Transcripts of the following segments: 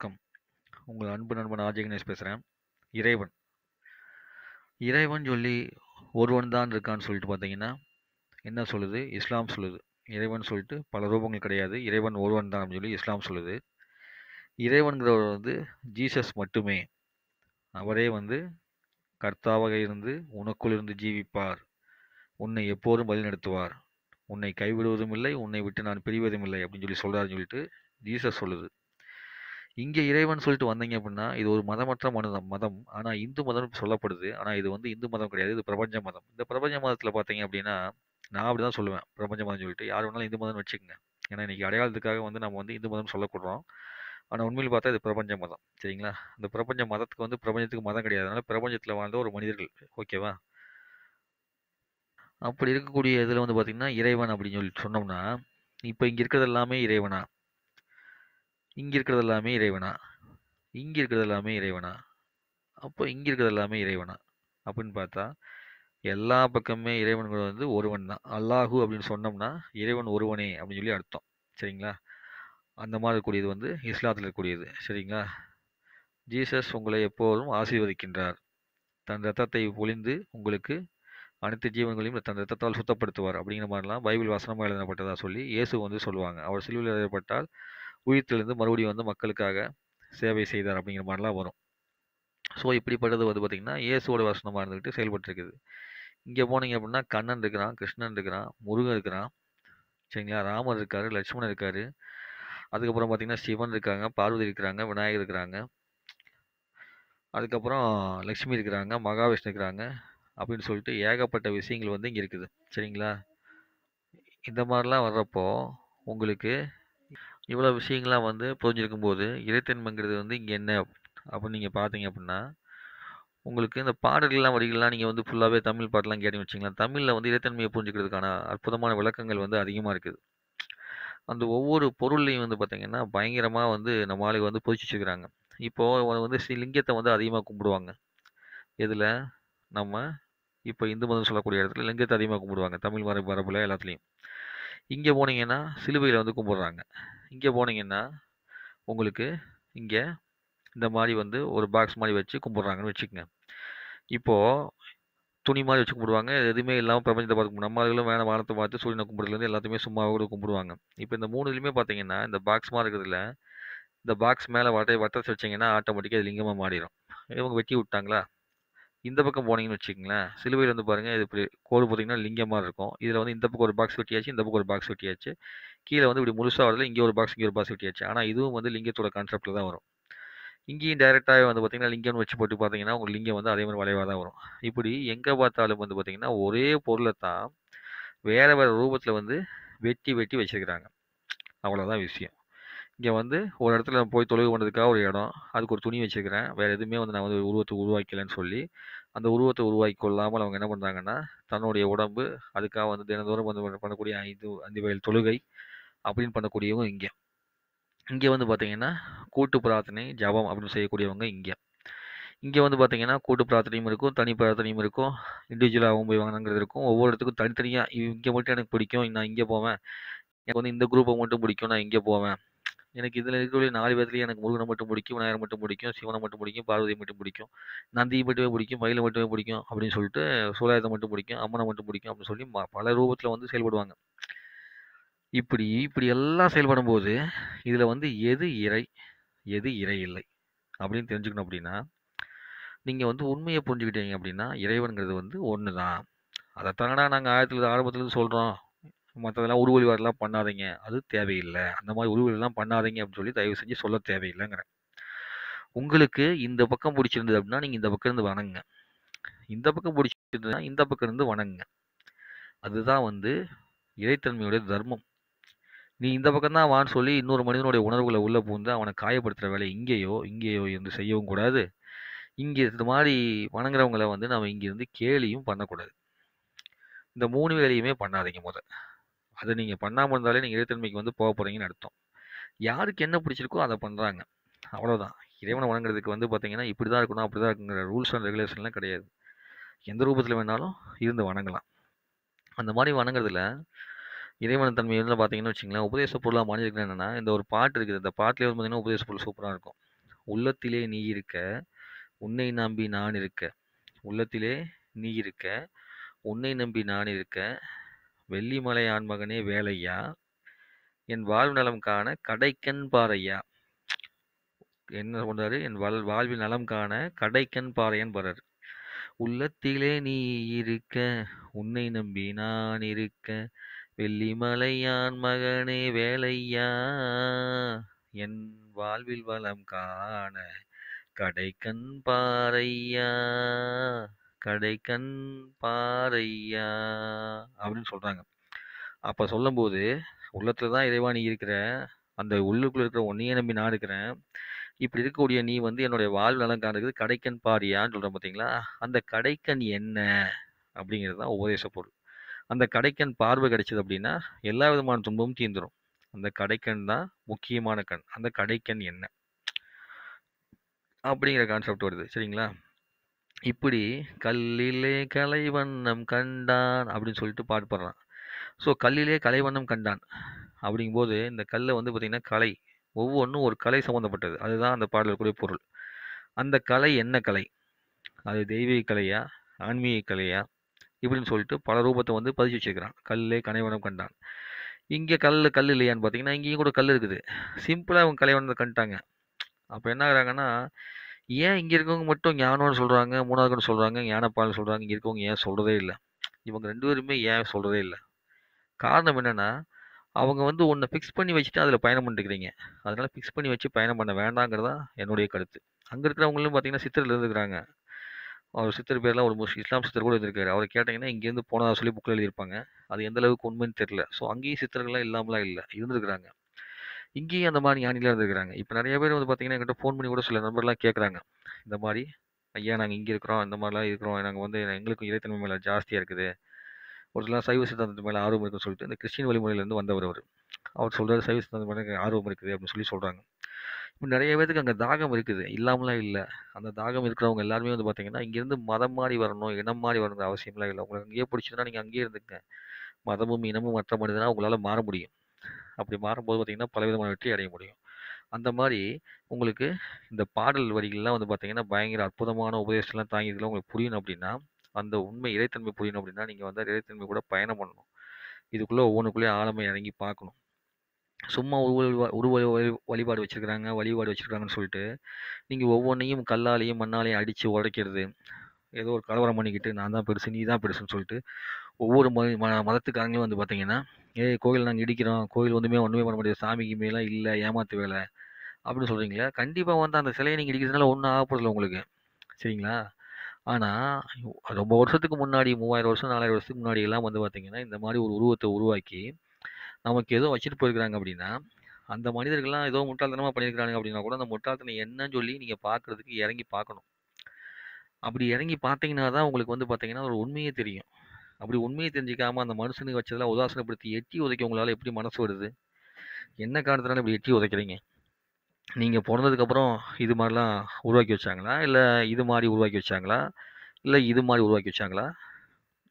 வணக்கம். உங்கள் அன்பு நண்பன் ஆர்ஜே கணேஷ் பேசுகிறேன் இறைவன். இறைவன் சொல்லி ஒருவன் தான் இருக்கான்னு சொல்லிட்டு பார்த்தீங்கன்னா என்ன சொல்லுது? இஸ்லாம் சொல்லுது. இறைவன் சொல்லிட்டு பல ரூபங்கள் கிடையாது. இறைவன் ஒருவன் தான் சொல்லி இஸ்லாம் சொல்லுது. இறைவன்கிறவர் வந்து ஜீசஸ் மட்டுமே. அவரே வந்து கர்த்தாவாக இருந்து உனக்குள் இருந்து ஜீவிப்பார். உன்னை எப்போதும் வழிநடத்துவார் உன்னை கைவிடுவதும் இல்லை உன்னை விட்டு நான் பிரிவதும் இல்லை அப்படின்னு சொல்லி சொல்கிறாருன்னு சொல்லிட்டு ஜீசஸ் சொல்லுது. இங்கே இறைவன் சொல்லிட்டு வந்தீங்க அப்படின்னா இது ஒரு மதமற்ற மனிதம் மதம். ஆனால் இந்து மதம் சொல்லப்படுது. ஆனால் இது வந்து இந்து மதம் கிடையாது இது பிரபஞ்ச மதம். இந்த பிரபஞ்ச மதத்தில் பார்த்தீங்க அப்படின்னா நான் அப்படி தான் சொல்லுவேன் பிரபஞ்ச மதம் சொல்லிட்டு. யார் வேணாலும் இந்து மதம் வச்சுக்கோங்க. ஏன்னா இன்றைக்கி அடையாளத்துக்காக வந்து நம்ம வந்து இந்து மதம் சொல்லக்கூடுறோம் ஆனால் உண்மையில் பார்த்தா இது பிரபஞ்ச மதம். சரிங்களா? இந்த பிரபஞ்ச மதத்துக்கு வந்து பிரபஞ்சத்துக்கு மதம் கிடையாது. அதனால் பிரபஞ்சத்தில் வாழ்ந்த ஒரு மனிதர்கள். ஓகேவா? அப்படி இருக்கக்கூடிய இதில் வந்து பார்த்திங்கன்னா இறைவன் அப்படின்னு சொல்லி சொன்னோம்னா இப்போ இங்கே இருக்கிறது எல்லாமே இறைவனா? இங்கே இருக்கிறது எல்லாமே இறைவனா? இங்கே இருக்கிறது எல்லாமே இறைவனா? அப்போ இங்கே இருக்கிறது எல்லாமே இறைவனா? அப்படின்னு பார்த்தா எல்லா பக்கமே இறைவன்கள் வந்து ஒருவன் தான். அல்லாஹு அப்படின்னு சொன்னோம்னா இறைவன் ஒருவனே அப்படின்னு சொல்லி அர்த்தம். சரிங்களா? அந்த மாதிரி இருக்கக்கூடியது வந்து இஸ்லாத்தில் இருக்கக்கூடியது. சரிங்களா? ஜீசஸ் உங்களை எப்போதும் ஆசீர்வதிக்கின்றார். தன் ரத்தத்தை பொழிந்து உங்களுக்கு அனைத்து ஜீவன்களையும் தன் ரத்தத்தால் சுத்தப்படுத்துவார். அப்படிங்கிற மாதிரிலாம் பைபிள் வசனமாக எழுதப்பட்டதாக சொல்லி இயேசு வந்து சொல்லுவாங்க. அவர் சிலுவையில் எழுதப்பட்டால் உயிர்த்தெழுந்து மறுபடியும் வந்து மக்களுக்காக சேவை செய்தார் அப்படிங்கிற மாதிரிலாம் வரும். ஸோ இப்படிப்பட்டது வந்து பார்த்திங்கன்னா இயேசுவோட வசனமாக இருந்துக்கிட்டு செயல்பட்டுருக்குது. இங்கே போனீங்க அப்படின்னா கண்ணன் இருக்கிறான் கிருஷ்ணன் இருக்கிறான் முருகன் இருக்கிறான். சரிங்களா? ராமர் இருக்கார் லட்சுமணன் இருக்கார். அதுக்கப்புறம் பார்த்திங்கன்னா சிவன் இருக்காங்க பார்வதி இருக்கிறாங்க விநாயகர் இருக்கிறாங்க. அதுக்கப்புறம் லக்ஷ்மி இருக்கிறாங்க மகாவிஷ்ணு இருக்கிறாங்க அப்படின்னு சொல்லிட்டு ஏகப்பட்ட விஷயங்கள் வந்து இங்கே இருக்குது. சரிங்களா? இந்த மாதிரிலாம் வர்றப்போ உங்களுக்கு இவ்வளோ விஷயங்கள்லாம் வந்து புரிஞ்சிருக்கும் போது இறைத்தன்மைங்கிறது வந்து இங்கே என்ன அப்படின்னு நீங்கள் பார்த்தீங்க அப்படின்னா உங்களுக்கு இந்த பாடல்கள்லாம் வரிகள்லாம் நீங்கள் வந்து ஃபுல்லாகவே தமிழ் பாட்டெலாம் கேட்டீங்கன்னு வச்சிங்களேன் தமிழில் வந்து இறைத்தன்மையை புரிஞ்சுக்கிறதுக்கான அற்புதமான விளக்கங்கள் வந்து அதிகமாக இருக்குது. அந்த ஒவ்வொரு பொருள்லையும் வந்து பார்த்திங்கன்னா பயங்கரமாக வந்து நம்ம ஆளுங்க வந்து பொதிச்சு வச்சுக்கிறாங்க இப்போது வந்து ஸ்ரீ லிங்கத்தை வந்து அதிகமாக கும்பிடுவாங்க. இதில் நம்ம இப்போ இந்து மதம் சொல்லக்கூடிய இடத்துல லிங்கத்தை அதிகமாக கும்பிடுவாங்க. தமிழ் மரபு மரபில் எல்லாத்துலேயும். இங்கே போனீங்கன்னா சிலுவையில் வந்து கும்பிட்றாங்க. இங்கே போனீங்கன்னா உங்களுக்கு இங்கே இந்த மாதிரி வந்து ஒரு பாக்ஸ் மாதிரி வச்சு கும்பிட்றாங்கன்னு வச்சுக்கோங்க. இப்போது துணி மாதிரி வச்சு கும்பிடுவாங்க. எதுவுமே இல்லாமல் பிரபஞ்சத்தை பார்த்து நம்ம ஆளுகளும் வேணாம் வானத்தை பார்த்து சூரியனை கும்பிடுறதுலேருந்து எல்லாத்தையுமே சும்மாவே கூட கும்பிடுவாங்க. இப்போ இந்த மூணுலையுமே பார்த்தீங்கன்னா இந்த பாக்ஸ் மாதிரி இருக்கிறதுல இந்த பாக்ஸ் மேலே வட்டை வட்டத்தை வச்சிங்கன்னா ஆட்டோமேட்டிக்காக இது லிங்கமாக மாறிடும் இவங்க வெட்டி விட்டாங்களா? இந்த பக்கம் போனீங்கன்னு வச்சுக்கோங்களேன் சிலுவையில் வந்து பாருங்கள் இது இப்படி கோடு பார்த்தீங்கன்னா லிங்கமாக இருக்கும். இதில் வந்து இந்த பக்கம் ஒரு பாக்ஸ் வெட்டியாச்சு இந்த பக்கம் ஒரு பாக்ஸ் வெட்டியாச்சு. கீழே வந்து இப்படி முழுசாக வரல இங்கே ஒரு பாக்ஸ் இங்கே ஒரு பாக்ஸ் வெட்டியாச்சு. ஆனால் இதுவும் வந்து லிங்கத்தோட கான்செப்டில் தான் வரும். இங்கேயும் டைரெக்டாக வந்து பார்த்திங்கன்னா லிங்கம்னு வச்சு போட்டு பார்த்தீங்கன்னா உங்களுக்கு லிங்கம் வந்து அதே மாதிரி வளைவாக தான் வரும். இப்படி எங்கே பார்த்தாலும் வந்து பார்த்திங்கன்னா ஒரே பொருளை தான் வேறு வேறு ரூபத்தில் வந்து வெட்டி வெட்டி வச்சுருக்கிறாங்க. அவ்வளோதான் விஷயம். இங்கே வந்து ஒரு இடத்துல நான் போய் தொழுகை பண்ணுறதுக்காக ஒரு இடம். அதுக்கு ஒரு துணி வச்சுருக்கிறேன். வேறு எதுவுமே வந்து நான் வந்து உருவத்தை உருவாக்கலைன்னு சொல்லி அந்த உருவத்தை உருவாக்கி கொள்ளாமல் அவங்க என்ன பண்ணுறாங்கன்னா தன்னுடைய உடம்பு அதுக்காக வந்து தினந்தோறும் வந்து பண்ணக்கூடிய ஐந்து அஞ்சு வயல் தொழுகை அப்படின்னு பண்ணக்கூடியவங்க இங்கே. இங்கே வந்து பார்த்தீங்கன்னா கூட்டு பிரார்த்தனை ஜபம் அப்படின்னு செய்யக்கூடியவங்க இங்கே. இங்கே வந்து பார்த்தீங்கன்னா கூட்டு பிரார்த்தனையும் இருக்கும் தனி பிரார்த்தனையும் இருக்கும் இண்டிவிஜுவலாகவும் போய் வாங்கினங்கிறது இருக்கும். ஒவ்வொரு இடத்துக்கும் தனித்தனியாக இங்கே மட்டும் எனக்கு பிடிக்கும் நான் இங்கே போவேன். எனக்கு வந்து இந்த குரூப்பை மட்டும் பிடிக்கும் நான் இங்கே போவேன். எனக்கு இதில் இருக்கக்கூடிய நாலு பேர்த்துலேயும் எனக்கு முருகனை மட்டும் பிடிக்கும் விநாயகர் மட்டும் பிடிக்கும் சிவனை மட்டும் பிடிக்கும் பார்வதி மட்டும் பிடிக்கும் நந்தியை மட்டுமே பிடிக்கும் மயிலை மட்டுமே பிடிக்கும் அப்படின்னு சொல்லிட்டு சூலாயத்தை மட்டும் பிடிக்கும் அம்மனை மட்டும் பிடிக்கும் அப்படின்னு சொல்லி பல ரூபத்தில் வந்து செயல்படுவாங்க. இப்படி இப்படி எல்லாம் செயல்படும் போது இதில் வந்து எது இறை எது இறை இல்லை அப்படின்னு தெரிஞ்சுக்கணும் அப்படின்னா நீங்கள் வந்து உண்மையை புரிஞ்சுக்கிட்டீங்க அப்படின்னா இறைவனுங்கிறது வந்து ஒன்று தான் அதைத்தானடா நாங்கள் ஆயிரத்துல ஆரம்பத்துலேருந்து சொல்கிறோம் மற்றதெல்லாம் உருவழி பண்ணாதீங்க. அது தேவையில்லை. அந்த மாதிரி உருவெல்லாம் பண்ணாதீங்க அப்படின்னு சொல்லி தயவு செஞ்சு சொல்ல தேவையில்லைங்கிறேன். உங்களுக்கு இந்த பக்கம் பிடிச்சிருந்தது அப்படின்னா நீங்கள் இந்த பக்கம் இருந்து வணங்குங்க. இந்த பக்கம் பிடிச்சிருந்ததுன்னா இந்த பக்கம் இருந்து வணங்குங்க. அதுதான் வந்து இறைத்தன்மையுடைய தர்மம். நீ இந்த பக்கம் தான் வான்னு சொல்லி இன்னொரு மனிதனுடைய உணர்வுகளை உள்ளே பூந்து அவனை காயப்படுத்துகிற வேலை இங்கேயோ இங்கேயோ இருந்து செய்யவும் கூடாது. இங்கே இந்த மாதிரி வணங்குறவங்களை வந்து நம்ம இங்கேருந்து கேலியும் பண்ணக்கூடாது. இந்த மூணு வேலையுமே பண்ணாதீங்க முதல். அதை நீங்கள் பண்ணாமல் இருந்தாலே நீங்கள் இறைத்தன்மைக்கு வந்து போக போகிறீங்கன்னு அர்த்தம். யாருக்கு என்ன பிடிச்சிருக்கோ அதை பண்ணுறாங்க அவ்வளோதான் இறைவனை வணங்குறதுக்கு வந்து பார்த்தீங்கன்னா இப்படி தான் இருக்கணும் அப்படி தான் இருக்குங்கிற ரூல்ஸ் அண்ட் ரெகுலேஷன்லாம் கிடையாது. எந்த ரூபத்தில் வேணாலும் இருந்து வணங்கலாம். அந்த மாதிரி வணங்குறதுல இறைவன் தன்மை வந்து பார்த்தீங்கன்னா வச்சுங்களேன் உபதேச பொருளாக மாறியிருக்கிறேன் என்னென்னா இந்த ஒரு பாட்டு இருக்குது. இந்த பாட்டிலே வந்து பார்த்தீங்கன்னா உபதேச பொருள் சூப்பராக இருக்கும். உள்ளத்திலே நீ இருக்க உன்னை நம்பி நான் இருக்க. உள்ளத்திலே நீ இருக்க உன்னை நம்பி நான் இருக்க வெள்ளிமலை ஆண்மகனே வேலையா? என் வாழ்வு நலம் காண கடைக்கண் பாறையா? என்ன சொல்றாரு என் வாழ் வாழ்வில் நலம் காண கடைக்கண் பாறையன் பாரு உள்ளத்திலே நீ இருக்க உன்னை நம்பி நான் இருக்க வெள்ளிமலையான் மகனே வேலையா? என் வாழ்வில் வளம் காண கடைக்கண் பாறையா? கடைக்கண் பாறையா? அப்படின்னு சொல்கிறாங்க அப்போ சொல்லும்போது உள்ளத்தில் தான் இறைவா நீ இருக்கிற. அந்த உள்ளுக்குள்ளே இருக்கிற உன்னையே நம்பி நான் இருக்கிறேன். இப்படி இருக்கக்கூடிய நீ வந்து என்னுடைய வாழ்வு நலம் காண்றது கடைக்கண் பாரியான்னு சொல்கிறேன் பார்த்தீங்களா அந்த கடைக்கண் என்ன? அப்படிங்கிறது தான் உபதேச பொருள். அந்த கடைக்கண் பார்வை கிடைச்சது அப்படின்னா எல்லா விதமான துன்பமும் தீர்ந்துடும் அந்த கடைக்கண் தான் முக்கியமான கண். அந்த கடைக்கண் என்ன? அப்படிங்கிற கான்செப்ட் வருது. சரிங்களா? இப்படி கல்லிலே கலைவண்ணம் கண்டான் அப்படின்னு சொல்லிட்டு பாட்டு பாடுறான். ஸோ கல்லிலே கலைவண்ணம் கண்டான் அப்படிங்கும்போது இந்த கல்லை வந்து பார்த்திங்கன்னா கலை. ஒவ்வொன்றும் ஒரு கலை சம்மந்தப்பட்டது அதுதான் அந்த பாடலுக்குரிய பொருள். அந்த கலை என்ன கலை? அது தெய்வீக கலையா ஆன்மீக கலையா இப்படின்னு சொல்லிட்டு பல ரூபத்தை வந்து பதிச்சு வச்சுருக்கிறான். கல்லே கலைவண்ணம் கண்டான். இங்கே கல் கல் இல்லையான்னு பார்த்தீங்கன்னா இங்கேயும் கூட கல் இருக்குது. சிம்பிளாக அவங்க கலைவனத்தை கண்டுட்டாங்க அப்போ என்ன ஆகுறாங்கன்னா ஏன் இங்கே இருக்கவங்க மட்டும் ஞானம்னு சொல்கிறாங்க மூணாவதுன்னு சொல்கிறாங்க ஞானப்பால்னு சொல்கிறாங்க இங்கே இருக்கவங்க ஏன் சொல்கிறதே இல்லை? இவங்க ரெண்டு பேருமே ஏன் சொல்கிறதே இல்லை? காரணம் என்னென்னா அவங்க வந்து ஒன்றை ஃபிக்ஸ் பண்ணி வச்சுட்டு அதில் பயணம் பண்ணிருக்கிறீங்க அதனால் ஃபிக்ஸ் பண்ணி வச்சு பயணம் பண்ண வேண்டாங்கிறதா என்னுடைய கருத்து. அங்கே இருக்கிறவங்களும் பார்த்தீங்கன்னா சித்தரில் இருந்துக்கிறாங்க. அவர் சித்தர் பேர்லாம் ஒரு முஸ் இஸ்லாம் சித்தர் கூட இருந்திருக்காரு. அவரை கேட்டிங்கன்னா இங்கேருந்து போனதாக சொல்லி புக்கில் எழுதியிருப்பாங்க. அது எந்த அளவுக்கு உண்மைன்னு தெரில ஸோ அங்கேயும் சித்தர்கள்லாம் இல்லாமலாம் இல்லை. இருந்திருக்கிறாங்க. இங்கேயும் அந்த மாதிரி ஞானிலாம் இருந்திருக்கிறாங்க. இப்போ நிறைய பேர் வந்து பார்த்தீங்கன்னா என்கிட்ட ஃபோன் பண்ணி கூட சில நண்பர்லாம் கேட்குறாங்க. இந்த மாதிரி ஐயா நாங்கள் இங்கே இருக்கிறோம் இந்த மாதிரிலாம் இருக்கிறோம். நாங்கள் வந்து எங்களுக்கும் இறைத்தன்மை மேலே ஜாஸ்தியாக இருக்குது. ஒரு சில சைவ சித்தாந்தத்து மேலே ஆர்வம் இருக்குன்னு சொல்லிட்டு இந்த கிறிஸ்டின் வழிமுறையிலேருந்து வந்தவர் அவர். அவர் சொல்கிறார் சைவ சித்தாந்தம் மேலே ஆர்வம் இருக்குது அப்படின்னு சொல்லி சொல்கிறாங்க இப்போ நிறைய பேருக்கு அங்கே தாகம் இருக்குது. இல்லாமலாம் இல்லை. அந்த தாகம் இருக்கிறவங்க எல்லாருமே வந்து பார்த்தீங்கன்னா இங்கேருந்து மதம் மாறி வரணும் இனம் மாறி வரணுங்கிற அவசியம்லாம் இல்லை. உங்களுக்கு அங்கேயே பிடிச்சதுன்னா நீங்கள் அங்கேயே இருந்துங்க மதமும் இனமும் மற்ற மனிதனா உங்களால் மாற முடியும். அப்படி மாறும்போது பார்த்தீங்கன்னா பல விதமான வெற்றி அடைய முடியும். அந்த மாதிரி உங்களுக்கு இந்த பாடல் வரிகள்லாம் வந்து பார்த்தீங்கன்னா பயங்கர அற்புதமான உபதேசம்லாம் தாங்கியதுல உங்களுக்கு புரியணும் அப்படின்னா அந்த உண்மை இறைத்தன்மை புரியணும் அப்படின்னா நீங்கள் வந்து இறைத்தன்மை கூட பயணம் பண்ணணும். இதுக்குள்ளே ஒவ்வொன்றுக்குள்ளேயே ஆழமை இறங்கி பார்க்கணும். சும்மா உருவ உருவ வழிபாடு வச்சுருக்கிறாங்க வழிபாடு வச்சுருக்காங்கன்னு சொல்லிட்டு நீங்கள் ஒவ்வொன்றையும் கல்லாலையும் மண்ணாலையும் அடித்து உடைக்கிறது ஏதோ ஒரு கலவரம் பண்ணிக்கிட்டு நான் தான் பெருசு நீ தான் பெருசுன்னு சொல்லிட்டு ஒவ்வொரு மத ம மதத்துக்காரங்களும் வந்து பார்த்தீங்கன்னா ஏய் கோயில் நாங்கள் இடிக்கிறோம். கோயில் ஒன்றுமே ஒன்றுமே பண்ண முடியாது. சாமிக்கு மேலாம் இல்லை. ஏமாத்து வேலை. அப்படின்னு சொல்கிறீங்களா கண்டிப்பாக வந்து அந்த சிலையை நீங்கள் இடிக்கிறதுனால ஒன்றும் ஆகப்படல உங்களுக்கு. சரிங்களா? ஆனால் ரொம்ப வருஷத்துக்கு முன்னாடி மூவாயிரம் வருஷம் நாலாயிரம் வருஷத்துக்கு முன்னாடி எல்லாம் வந்து பார்த்தீங்கன்னா இந்த மாதிரி ஒரு உருவத்தை உருவாக்கி நமக்கு ஏதோ வச்சுட்டு போயிருக்கிறாங்க அப்படின்னா அந்த மனிதர்கள்லாம் ஏதோ முட்டாள்தனமாக பண்ணியிருக்கிறாங்க அப்படின்னா கூட அந்த முட்டாள்தனம் என்னன்னு சொல்லி நீங்கள் பார்க்குறதுக்கு இறங்கி பார்க்கணும். அப்படி இறங்கி பார்த்தீங்கன்னா தான் உங்களுக்கு வந்து பார்த்தீங்கன்னா ஒரு உண்மையே தெரியும். அப்படி உண்மையை தெரிஞ்சிக்காமல் அந்த மனுஷனுக்கு வச்சதெல்லாம் உதாசனப்படுத்தி எட்டி உதைக்க உங்களால் எப்படி மனசு வருது? என்ன காரணத்தினால இப்படி எட்டி உதைக்கிறீங்க? நீங்கள் பிறந்ததுக்கப்புறம் இது மாதிரிலாம் உருவாக்கி வச்சாங்களா? இல்லை இது மாதிரி உருவாக்கி வச்சாங்களா? இல்லை இது மாதிரி உருவாக்கி வச்சாங்களா?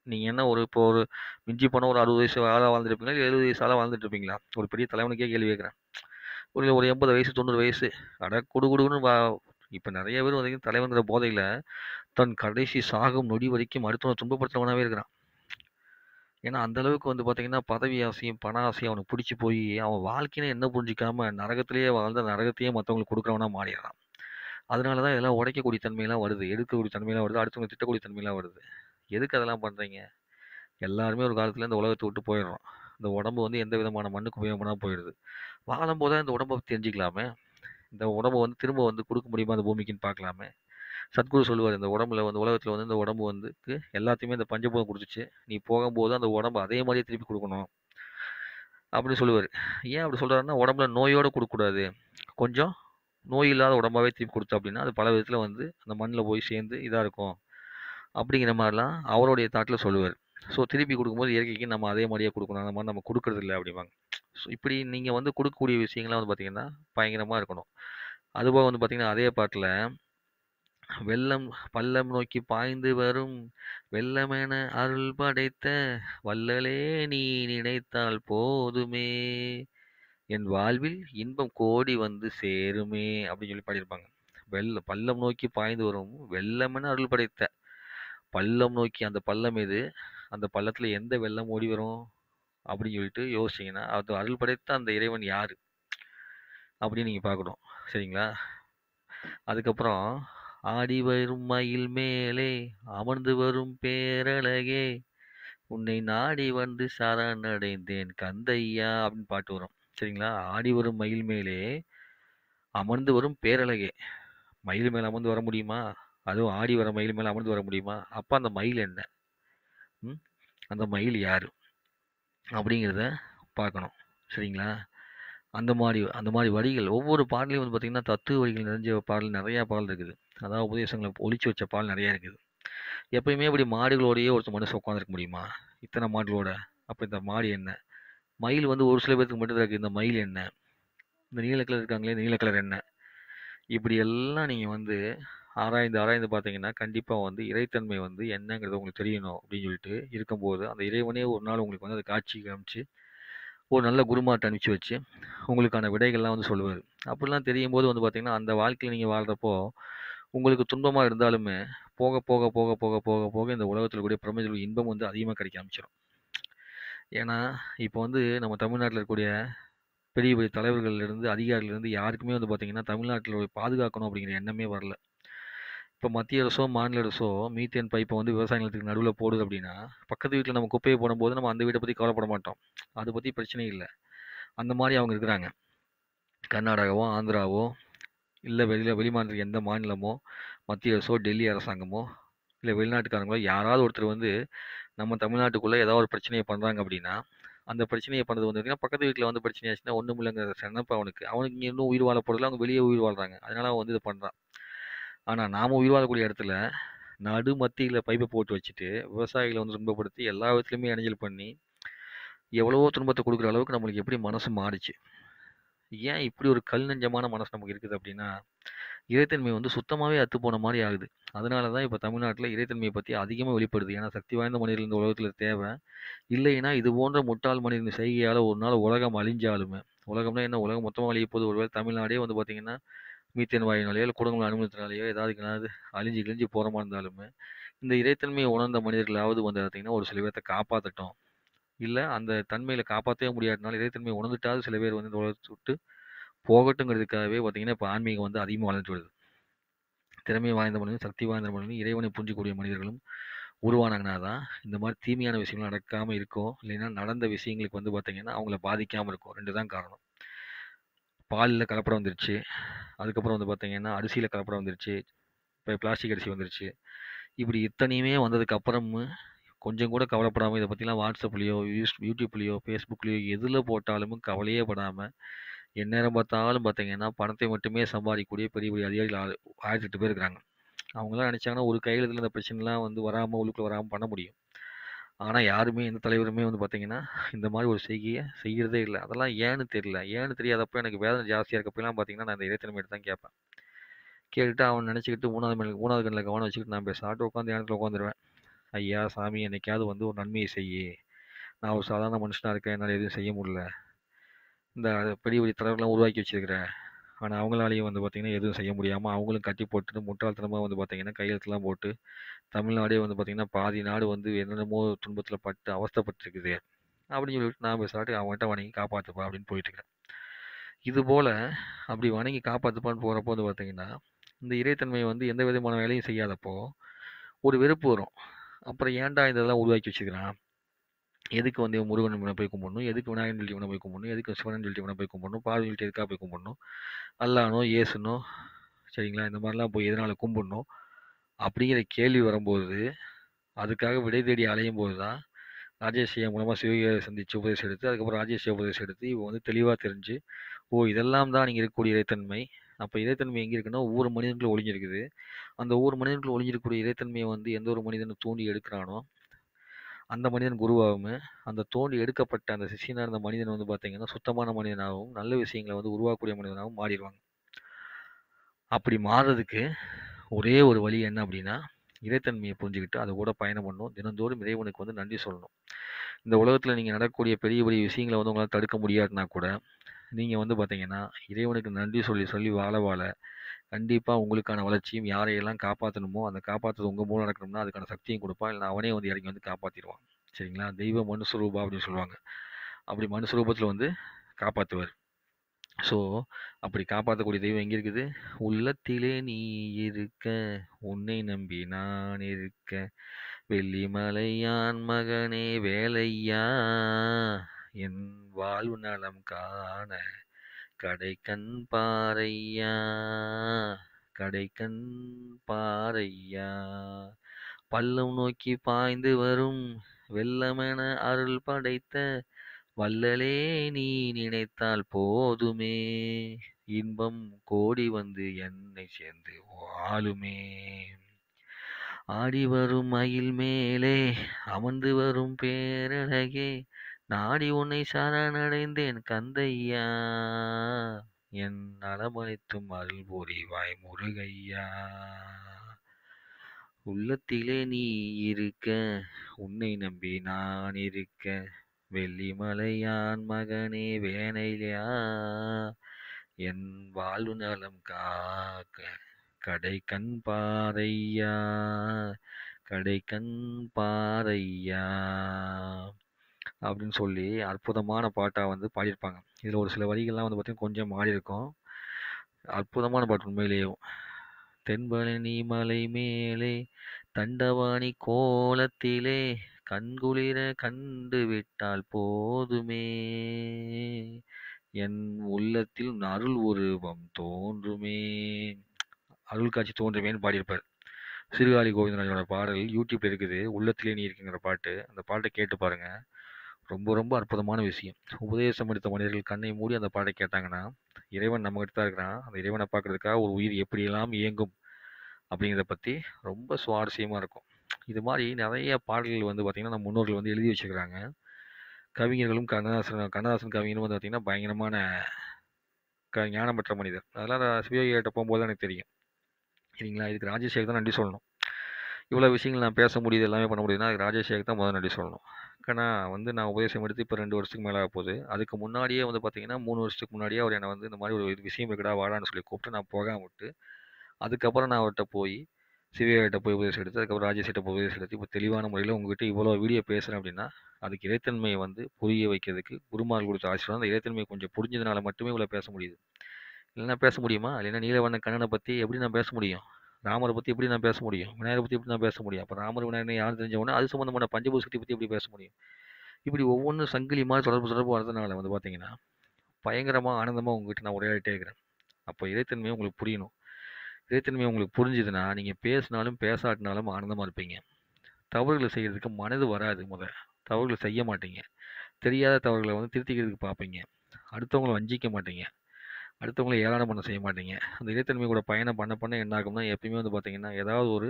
நீங்கள் என்ன ஒரு இப்போ ஒரு மிஞ்சி போனால் ஒரு அறுபது வயசு ஆளாக வாழ்ந்துருப்பீங்களா? இல்லை எழுபது வயசு ஆளாக வாழ்ந்துட்டுருப்பீங்களா? ஒரு பெரிய தலைவனுக்கே கேள்வி கேட்குறேன். ஒரு ஒரு எண்பது வயசு தொண்ணூறு வயசு. அட குடு குடுன்னு வா இப்போ நிறைய பேர் வந்து தலைவனுங்கிற போதையில் தன் கடைசி சாகும் நொடி வரைக்கும் அடுத்தவனை துன்பப்படுத்துறவனாவே இருக்கிறான். ஏன்னா அந்த அளவுக்கு வந்து பார்த்தீங்கன்னா பதவி ஆசையும் பண ஆசையும் அவனுக்கு பிடிச்சி போய் அவன் வாழ்க்கையினே என்ன புரிஞ்சிக்காம நரகத்திலேயே வாழ்ந்த நரகத்தையே மற்றவங்களுக்கு கொடுக்குறவனா மாறிடுறான். அதனால தான் இதெல்லாம் உடைக்கக்கூடிய தன்மையெல்லாம் வருது. எடுக்கக்கூடிய தன்மையெல்லாம் வருது. அடுத்தவங்க திட்டக்கூடிய தன்மையெல்லாம் வருது. எதுக்கு அதெல்லாம் பண்ணுறீங்க எல்லாருமே ஒரு காலத்தில் இந்த உலகத்தை விட்டு போயிடுறோம். இந்த உடம்பு வந்து எந்த விதமான மண்ணுக்கு உபயோகமாக போயிடுது. வாழும்போது தான் இந்த உடம்பை தெரிஞ்சுக்கலாமே. இந்த உடம்பை வந்து திரும்ப வந்து கொடுக்க முடியுமா? அந்த பூமிக்குன்னு பார்க்கலாமே. சத்குரு சொல்லுவார் இந்த உடம்புல வந்து உலகத்தில் வந்து இந்த உடம்பு வந்து எல்லாத்தையுமே இந்த பஞ்சபூதம் கொடுத்துச்சு நீ போகும்போது அந்த உடம்பு அதே மாதிரியே திருப்பி கொடுக்கணும். அப்படின்னு சொல்லுவார். ஏன் அப்படி சொல்கிறாருன்னா உடம்புல நோயோடு கொடுக்கக்கூடாது. கொஞ்சம் நோய் இல்லாத உடம்பாவே திருப்பி கொடுத்தோம் அப்படின்னா அது பல விதத்தில் வந்து அந்த மண்ணில் போய் சேர்ந்து இதாக இருக்கும். அப்படிங்கிற மாதிரிலாம் அவருடைய தாட்டில் சொல்லுவார். ஸோ திருப்பி கொடுக்கும்போது இயற்கைக்கு நம்ம அதே மாதிரியே கொடுக்கணும். அந்த மாதிரி நம்ம கொடுக்கறது இல்லை அப்படிம்பாங்க. ஸோ இப்படி நீங்கள் வந்து கொடுக்கக்கூடிய விஷயங்கள்லாம் வந்து பார்த்திங்கன்னா பயங்கரமாக இருக்கணும். அதுபோக வந்து பார்த்திங்கன்னா அதே பாட்டில் வெள்ளம் பள்ளம் நோக்கி பாய்ந்து வரும் வெள்ளமென அருள் படைத்த வள்ளலே நீ நினைத்தால் போதுமே. என் வாழ்வில் இன்பம் கோடி வந்து சேருமே அப்படின்னு சொல்லி பாடியிருப்பாங்க. வெள்ள பள்ளம் நோக்கி பாய்ந்து வரும் வெள்ளமென அருள் படைத்த பள்ளம் நோக்கி அந்த பள்ளம் எது? அந்த பள்ளத்தில் எந்த வெள்ளம் ஓடி வரும்? அப்படின்னு சொல்லிட்டு யோசிச்சிங்கன்னா அது அருள் படைத்த அந்த இறைவன் யார்? அப்படின்னு நீங்கள் பார்க்கணும். சரிங்களா? அதுக்கப்புறம் ஆடி வரும் மயில் மேலே அமர்ந்து வரும் பேரழகே. உன்னை நாடி வந்து சரணடைந்தேன் கந்தையா அப்படின்னு பாட்டு வரும். சரிங்களா? ஆடி வரும் மயில் மேலே அமர்ந்து வரும் பேரழகே. மயில் மேலே அமர்ந்து வர முடியுமா? அதுவும் ஆடி வர மயில் மேலே அமர்ந்து வர முடியுமா? அப்போ அந்த மயில் என்ன? ம்? அந்த மயில் யார்? அப்படிங்கிறத பார்க்கணும். சரிங்களா? அந்த மாதிரி அந்த மாதிரி வரிகள். ஒவ்வொரு பாடலையும் வந்து பார்த்திங்கன்னா தத்துவ வரிகள் நிறைஞ்ச பாடல் நிறையா பாடல் இருக்குது. அதாவது உபதேசங்களை ஒழிச்சு வச்ச பாடல் நிறையா இருக்குது. எப்பயுமே இப்படி மாடுகளோடையே ஒருத்தர் மனுஷன் உட்காந்துருக்க முடியுமா? இத்தனை மாடுகளோட. அப்போ இந்த மாடு என்ன? மயில் வந்து ஒரு சில பேர்த்துக்கு மட்டும் தான் இருக்குது. இந்த மயில் என்ன? இந்த நீல கலர் இருக்காங்களே இந்த நீல கலர் என்ன? இப்படி எல்லாம் நீங்கள் வந்து ஆராய்ந்து ஆராய்ந்து பார்த்தீங்கன்னா கண்டிப்பாக வந்து இறைத்தன்மை வந்து என்னங்கிறது உங்களுக்கு தெரியணும் அப்படின்னு சொல்லிட்டு இருக்கும்போது அந்த இறைவனே ஒரு நாள் உங்களுக்கு வந்து அதை காட்சி காமிச்சு ஒரு நல்ல குருமாட்டை அனுப்பிச்சு வச்சு உங்களுக்கான விடைகள்லாம் வந்து சொல்லுவார். அப்படிலாம் தெரியும் போது வந்து பார்த்திங்கன்னா அந்த வாழ்க்கையில் நீங்கள் வாழ்கிறப்போ உங்களுக்கு துன்பமாக இருந்தாலுமே போக போக போக போக போக போக இந்த உலகத்தில் கூடிய பிரபஞ்சத்தில் இன்பம் வந்து அதிகமாக கிடைக்க ஆரம்பிச்சிடும் ஏன்னா இப்போ வந்து நம்ம தமிழ்நாட்டில் இருக்கக்கூடிய பெரிய பெரிய தலைவர்கள்லேருந்து அதிகாரிலேருந்து யாருக்குமே வந்து பார்த்திங்கன்னா தமிழ்நாட்டில் பாதுகாக்கணும் அப்படிங்கிற எண்ணமே வரல. இப்போ மத்திய அரசோ மாநில அரசோ மீத்தேன் பைப்பை வந்து விவசாய நிலத்துக்கு நடுவில் போடுது அப்படின்னா பக்கத்து வீட்டில் நம்ம குப்பையை போடும்போது நம்ம அந்த வீட்டை பற்றி கவலைப்பட மாட்டோம். அதை பற்றி பிரச்சனை இல்லை. அந்த மாதிரி அவங்க இருக்கிறாங்க. கர்நாடகாவோ ஆந்திராவோ இல்லை வெளியில் வெளிமாநிலத்துக்கு எந்த மாநிலமோ மத்திய அரசோ டெல்லி அரசாங்கமோ இல்லை வெளிநாட்டுக்காரங்களோ யாராவது ஒருத்தர் வந்து நம்ம தமிழ்நாட்டுக்குள்ளே ஏதாவது ஒரு பிரச்சனையை பண்ணுறாங்க அப்படின்னா அந்த பிரச்சனையை பண்ணது வந்து பார்த்திங்கன்னா பக்கத்து வீட்டில் வந்து பிரச்சனை ஆச்சுன்னா ஒன்றும் இல்லைங்கிற சென்னப்ப அவனுக்கு. அவனுக்கு இங்கே இன்னும் உயிர் வாழ போகிறதுல அவங்க வெளியே உயிர் வாழ்கிறாங்க அதனால் அவன் வந்து இதை பண்ணுறான் ஆனால் நாம் உயிர் வாழக்கூடிய இடத்துல நடு மத்தியில் பைப்பை போட்டு வச்சுட்டு விவசாயிகளை வந்து துன்பப்படுத்தி எல்லா விதத்துலையுமே இணைஞ்சல் பண்ணி எவ்வளவோ துன்பத்தை கொடுக்குற அளவுக்கு நம்மளுக்கு எப்படி மனசு மாறிச்சு. ஏன் இப்படி ஒரு கல் நெஞ்சமான மனசு நமக்கு இருக்குது அப்படின்னா இறைத்தன்மை வந்து சுத்தமாகவே அத்து போன மாதிரி ஆகுது. அதனால தான் இப்போ தமிழ்நாட்டில் இறைத்தன்மையை பற்றி அதிகமாக வெளிப்படுது. ஏன்னா சக்தி வாய்ந்த மனிதர்கள் இந்த உலகத்தில் தேவை. இல்லைன்னா இது போன்ற முட்டாள் மனிதன் செய்கையால் ஒரு நாள் உலகம் அழிஞ்சாலுமே உலகம்னா என்ன? உலகம் மொத்தமாக அழிய போது ஒருவேளை தமிழ்நாடே வந்து பார்த்திங்கன்னா மீத்தேன் வாயுனாலேயோ இல்லை குடங்கள் அனுமதினாலேயோ ஏதாவது எங்கேயாவது அழிஞ்சு கிழிஞ்சு போகிற மாதிரி இருந்தாலுமே இந்த இறைத்தன்மையை உணர்ந்த மனிதர்களாவது வந்து பார்த்திங்கன்னா ஒரு சில பேர்த்த காப்பாற்றட்டும் இல்லை அந்த தன்மையில் காப்பாற்றவே முடியாதனால இறைத்தன்மையை உணர்ந்துட்டாவது சில பேர் வந்து இந்த விட்டு போகட்டுங்கிறதுக்காகவே பார்த்திங்கன்னா இப்போ ஆன்மீகம் வந்து அதிகமாக வளர்ந்துட்டு வருது. திறமை வாய்ந்த மனிதனும் சக்தி வாய்ந்த மனிதனும் இறைவனை புரிஞ்சக்கூடிய மனிதர்களும் உருவானாங்கன்னா தான் இந்த மாதிரி தீமையான விஷயங்கள் நடக்காமல் இருக்கும் இல்லைன்னா நடந்த விஷயங்களுக்கு வந்து பார்த்திங்கன்னா அவங்கள பாதிக்காமல் இருக்கும் ரெண்டு தான் காரணம். பாலில் கலப்படம் வந்துருச்சு. அதுக்கப்புறம் வந்து பார்த்திங்கன்னா அரிசியில் கலப்படம் வந்துருச்சு. இப்போ பிளாஸ்டிக் அரிசி வந்துருச்சு. இப்படி இத்தனையுமே வந்ததுக்கப்புறமும் கொஞ்சம் கூட கவலைப்படாமல் இதை பற்றிலாம் வாட்ஸ்அப்லேயோ யூஸ் யூடியூப்லேயோ ஃபேஸ்புக்லேயோ எதில் போட்டாலும் கவலையே படாமல் எந்நேரம் பார்த்தாலும் பார்த்தீங்கன்னா பணத்தை மட்டுமே சம்பாதிக்கக்கூடிய பெரிய பெரிய அதிகாரிகள் ஆ- ஆயிரத்தி எட்டு பேர் இருக்கிறாங்க. அவங்களாம் நினச்சாங்கன்னா ஒரு கையெழுத்தில் இந்த பிரச்சனைலாம் வந்து வராமல் உள்ளுக்குள்ளே வராமல் பண்ண முடியும். ஆனால் யாருமே எந்த தலைவருமே வந்து பார்த்தீங்கன்னா இந்த மாதிரி ஒரு செய்கையை செய்கிறதே இல்லை. அதெல்லாம் ஏன்னு தெரியல. ஏன்னு தெரியாதப்போ எனக்கு வேதனை ஜாஸ்தியாக இருக்கப்பெல்லாம் பார்த்தீங்கன்னா நான் இந்த இறைத்தன்மை தான் கேட்பேன். கேட்டுட்டு அவன் நினச்சிக்கிட்டு மூணாவது மேலே மூணாவது கண்ணில் கவனம் வச்சுக்கிட்டு நான் பேசாட்டு உட்காந்து இடத்துல உட்காந்துருவேன். ஐயா சாமி என்னைக்காவது வந்து ஒரு நன்மையை செய்யி. நான் ஒரு சாதாரண மனுஷனாக இருக்கேன். என்னால் எதுவும் செய்ய முடியல. இந்த பெரிய பெரிய தலைவர்கள்லாம் உருவாக்கி வச்சிருக்கிறேன் ஆனால் அவங்களாலையும் வந்து பார்த்திங்கன்னா எதுவும் செய்ய முடியாமல் அவங்களும் கட்டி போட்டுட்டு முட்டாள்தனமாக வந்து பார்த்திங்கன்னா கையெழுத்துலாம் போட்டு தமிழ்நாடே வந்து பார்த்திங்கன்னா பாதி நாடு வந்து என்னென்னமோ துன்பத்தில் பட்டு அவஸ்தைப்பட்டிருக்குது அப்படின்னு சொல்லிட்டு நான் பேசாட்டி அவன்கிட்ட வணங்கி காப்பாற்றுப்பா அப்படின்னு போயிட்டுருக்கேன். இது போல் அப்படி வணங்கி காப்பாற்றுப்பான்னு போகிறப்போ வந்து பார்த்திங்கன்னா இந்த இறைத்தன்மை வந்து எந்த விதமான வேலையும் செய்யாதப்போ ஒரு வெறுப்பு வரும். அப்புறம் ஏன்டா இதெல்லாம் உருவாக்கி வச்சுக்கிறான்? எதுக்கு வந்து முருகன் இவனை போய் கும்பிடணும்? எதுக்கு விநாயகன் சொல்லிட்டு இவனை போய் கும்பிடணும்? எதுக்கு சிவனன் சொல்லிட்டு இவனை போய் கும்பிடணும்? பார்வதி சொல்லிட்டு எதுக்காக போய் கும்பிடணும்? அல்லானோ ஏசுனோ சரிங்களா? இந்த மாதிரிலாம் போய் எதனால் கும்பிடணும்? அப்படிங்கிற கேள்வி வரும்போது அதுக்காக விடை தேடி அலையும் போது தான் ராஜேஷ் மூலமாக சிவகியை சந்தித்து உபதேசம் எடுத்து அதுக்கப்புறம் ராஜேஷ் உபதேசம் எடுத்து இவன் வந்து தெளிவாக தெரிஞ்சு ஓ இதெல்லாம் தான் நீங்கள் இருக்கக்கூடிய இறைத்தன்மை. அப்போ இறைத்தன்மை எங்கே இருக்குன்னா ஒவ்வொரு மனிதனுக்குள்ள ஒளிஞ்சிருக்குது. அந்த ஒவ்வொரு மனிதனுக்குள்ள ஒளிஞ்சிருக்கக்கூடிய இறைத்தன்மையை வந்து எந்த ஒரு மனிதனை தூண்டி எடுக்கிறானோ அந்த மனிதன் குருவாகவும் அந்த தோண்டி எடுக்கப்பட்ட அந்த சிஷியனாக இருந்த மனிதன் வந்து பார்த்தீங்கன்னா சுத்தமான மனிதனாகவும் நல்ல விஷயங்களை வந்து உருவாக்கக்கூடிய மனிதனாகவும் மாறிடுவாங்க. அப்படி மாறுறதுக்கு ஒரே ஒரு வழி என்ன அப்படின்னா இறைத்தன்மையை புரிஞ்சுக்கிட்டு அதை கூட பயணம் பண்ணணும். தினந்தோறும் இறைவனுக்கு வந்து நன்றி சொல்லணும். இந்த உலகத்தில் நீங்கள் நடக்கக்கூடிய பெரிய பெரிய விஷயங்களை வந்து உங்களால் தடுக்க முடியாதுன்னா கூட நீங்கள் வந்து பார்த்தீங்கன்னா இறைவனுக்கு நன்றி சொல்லி சொல்லி வாழ வாழ கண்டிப்பாக உங்களுக்கான வளர்ச்சியும் யாரையெல்லாம் காப்பாற்றணுமோ அந்த காப்பாற்றுறது உங்கள் மூலம் நடக்கணும்னா, அதுக்கான சக்தியும் கொடுப்பான் இல்லை அவனே வந்து இறங்கி வந்து காப்பாற்றிடுவான் சரிங்களா? தெய்வ மனுஸ்வரூபா அப்படின்னு சொல்லுவாங்க. அப்படி மனுஸ்வரூபத்துல வந்து காப்பாற்றுவார் ஸோ, அப்படி காப்பாற்றக்கூடிய தெய்வம் எங்கே இருக்குது? உள்ளத்திலே நீ இருக்க, உன்னை நம்பி நான் இருக்க, வெள்ளிமலையான் மகனே வேலையா, என் வாழ்வு நலம் காண, கடைக்கண் பாரையா, கடைக்கண் பாரையா. பள்ளம் நோக்கி பாய்ந்து வரும் வெள்ளமென அருள் படைத்த வள்ளலே நீ நினைத்தால் போதுமே. இன்பம் கோடி வந்து என்னை சேர்ந்து வாழுமே. ஆடி வரும் மயில் மேலே அமர்ந்து வரும் பேரழகே. நாடி உன்னை சரணடைந்தேன் கந்தையா. என் நலமளித்தும் அருள் புரிவாய் முருகையா. உள்ளத்திலே நீ இருக்க உன்னை நம்பி நான் இருக்க. வெள்ளிமலையான் மகனே வேணையா என் வாழ்வு நலம் காக்க கடை கண் பாறையா. கடை கண் பாறையா. அப்படின்னு சொல்லி அற்புதமான பாட்டாக வந்து பாடியிருப்பாங்க. இதில் ஒரு சில வரிகள்லாம் வந்து பார்த்திங்கன்னா கொஞ்சம் மாறி இருக்கும். அற்புதமான பாட்டு உண்மையிலேயும் தென்பழனி மலை மேலே தண்டவாணி கோலத்திலே கண்குளிர கண்டு விட்டால் போதுமே. என் உள்ளத்தில் அருள் உருவம் தோன்றுமே. அருள் காட்சி தோன்றுமேன்னு பாடியிருப்பார். சிறுகாளி கோவிந்தராஜோட பாடல் யூடியூப்ல இருக்குது. உள்ளத்திலே நீ இருக்குங்கிற பாட்டு. அந்த பாட்டை கேட்டு பாருங்க. ரொம்ப ரொம்ப அற்புதமான விஷயம். உபதேசம் எடுத்த மனிதர்கள் கண்ணை மூடி அந்த பாட்டை கேட்டாங்கன்னா இறைவன் நம்மகிட்ட தான் இருக்கிறான். அந்த இறைவனை பார்க்குறதுக்காக ஒரு உயிர் எப்படியெல்லாம் இயங்கும் அப்படிங்கிறத பற்றி ரொம்ப சுவாரஸ்யமாக இருக்கும். இது மாதிரி நிறைய பாடல்கள் வந்து பார்த்திங்கன்னா நம்ம முன்னோர்கள் வந்து எழுதி வச்சுக்கிறாங்க கவிஞர்களும் கண்ணதாசன் கண்ணதாசன் கவிஞரும் வந்து பார்த்திங்கன்னா பயங்கரமான க ஞானம் பெற்ற மனிதர். அதெல்லாம் நான் சிவகிட்ட போகும்போது தான் எனக்கு தெரியும். சரிங்களா? இதுக்கு ராஜசேகர் தான் நன்றி சொல்லணும். இவ்வளோ விஷயங்கள் நான் பேச முடியுது எல்லாமே பண்ண முடியுதுன்னா அதுக்கு ராஜசேகர் தான் முதல் நன்றி சொல்லணும். ஏன்னா வந்து நான் உபதேசம் எடுத்து இப்போ ரெண்டு வருஷத்துக்கு மேலே ஆக போகுது. அதுக்கு முன்னாடியே வந்து பார்த்தீங்கன்னா மூணு வருஷத்துக்கு முன்னாடியே அவர் என்னை வந்து இந்த மாதிரி ஒரு விஷயம் இருக்கடா வாடான்னு சொல்லி கூப்பிட்டு நான் போகாம விட்டு அதுக்கப்புறம் நான் அவர்கிட்ட போய் சிவகிட்ட போய் உபதேசம் எடுத்து அதுக்கப்புறம் ராஜேஷ்கிட்ட போய் உபதேசம் எடுத்து இப்போ தெளிவான முறையில் உங்ககிட்ட இவ்வளோ வீடியோ பேசுகிறேன் அப்படின்னா அதுக்கு இறைத்தன்மையை வந்து புரிய வைக்கிறதுக்கு குருமார் கொடுத்த ஆசீர்வாதம். அந்த இறைத்தன்மையை கொஞ்சம் புரிஞ்சதுனால மட்டுமே இவ்வளோ பேச முடியுது. இல்லைன்னா பேச முடியுமா? இல்லைன்னா நீலவண்ண கண்ணனை பற்றி எப்படி நான் பேச முடியும்? ராமரை பற்றி எப்படி நான் பேச முடியும்? விநாயகரை பற்றி எப்படி நான் பேச முடியும்? அப்போ ராமர் விநாயகர் யார் தெரிஞ்சவொன்னே அது சம்மந்தமான பஞ்சபூத சக்தி பற்றி எப்படி பேச முடியும்? இப்படி ஒவ்வொன்றும் சங்கிலி மாதிரி தொடர்பு தொடர்பு வரதுனால வந்து பார்த்தீங்கன்னா பயங்கரமாக ஆனந்தமாக உங்ககிட்ட நான் உரையாடிட்டே இருக்கிறேன். அப்போ இறைத்தன்மையை உங்களுக்கு புரியணும். இறைத்தன்மை உங்களுக்கு புரிஞ்சுதுன்னா நீங்கள் பேசினாலும் பேசாட்டினாலும் ஆனந்தமாக இருப்பீங்க. தவறுகளை செய்கிறதுக்கு மனது வராது முத. தவறுகளை செய்ய மாட்டீங்க. தெரியாத தவறுகளை வந்து திருத்திக்கிறதுக்கு பார்ப்பீங்க. அடுத்தவங்களை வஞ்சிக்க மாட்டீங்க. அடுத்தவங்களை ஏளனம் பண்ண செய்ய மாட்டீங்க. அந்த இறைத்தன்மை கூட பயணம் பண்ண பண்ண என்ன ஆகும்னா எப்பயுமே வந்து பார்த்தீங்கன்னா ஏதாவது ஒரு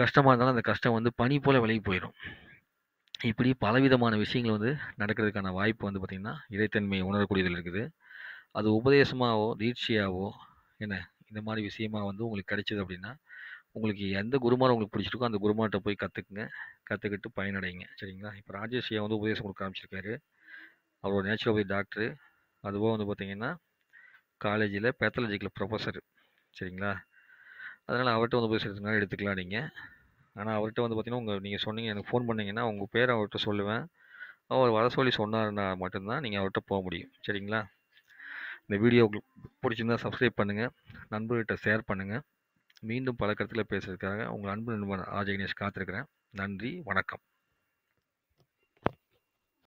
கஷ்டமாக இருந்தாலும் அந்த கஷ்டம் வந்து பனி போல் விலகி போயிடும் இப்படி பலவிதமான விஷயங்கள் வந்து நடக்கிறதுக்கான வாய்ப்பு வந்து பார்த்திங்கன்னா இறைத்தன்மையை உணரக்கூடியதில் இருக்குது. அது உபதேசமாகவோ தீட்சையாகவோ என்ன இந்த மாதிரி விஷயமா வந்து உங்களுக்கு கிடைச்சிது அப்படின்னா உங்களுக்கு எந்த குருமாரை உங்களுக்கு பிடிச்சிருக்கோ அந்த குருமார்கிட்ட போய் கற்றுக்குங்க கற்றுக்கிட்டு பயனடைங்க. சரிங்களா? இப்போ ராஜேஷ் ஐயா வந்து உபதேசம் கொடுக்க ஆரம்பிச்சிருக்காரு. அவர் நேச்சுரோபதி டாக்டரு அதுபோக வந்து பார்த்தீங்கன்னா காலேஜில் பேத்தலஜிக்கல் ப்ரொஃபஸர் சரிங்களா? அதனால் அவர்கிட்ட வந்து போய் எடுத்துக்கலாம் எடுத்துக்கலாம் நீங்கள் ஆனால் அவர்கிட்ட வந்து பார்த்திங்கன்னா உங்கள் நீங்கள் சொன்னீங்க எனக்கு ஃபோன் பண்ணிங்கன்னா உங்கள் பேரை அவர்கிட்ட சொல்லுவேன். அவர் வர சொல்லி சொன்னார்னா மட்டும்தான் நீங்கள் அவர்கிட்ட போக முடியும் சரிங்களா? இந்த வீடியோ உங்களுக்கு பிடிச்சிருந்தா சப்ஸ்கிரைப் பண்ணுங்கள் நண்பர்கிட்ட ஷேர் பண்ணுங்கள் மீண்டும் பல கருத்தில் பேசுகிறதுக்காக உங்கள் அன்பு நண்பன் ஆஜய் கணேஷ் காத்திருக்கிறேன். நன்றி வணக்கம்.